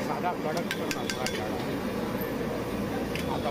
साधा प्रोडक्ट पण आता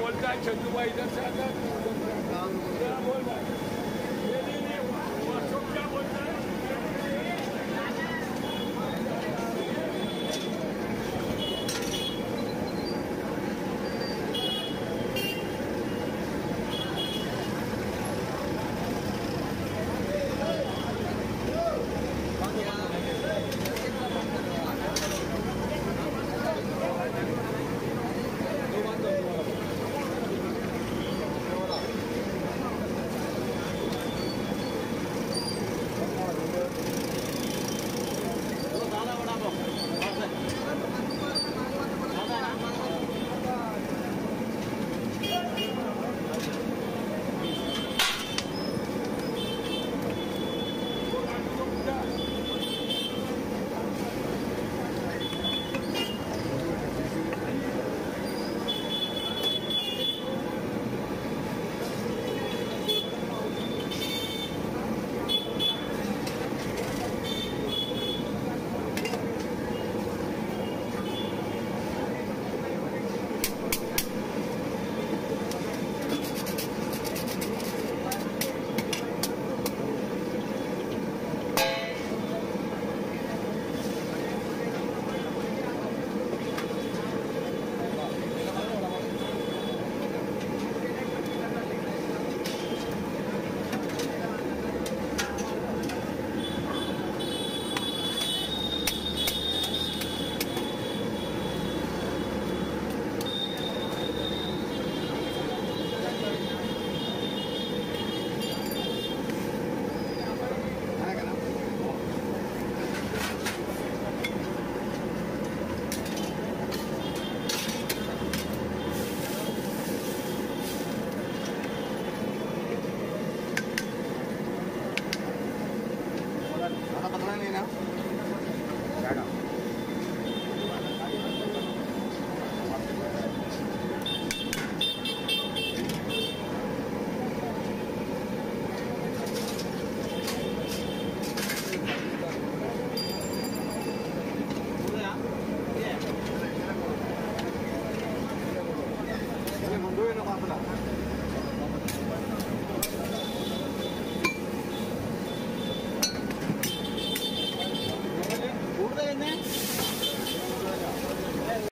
बोलता है छंदू भाई इधर से आता है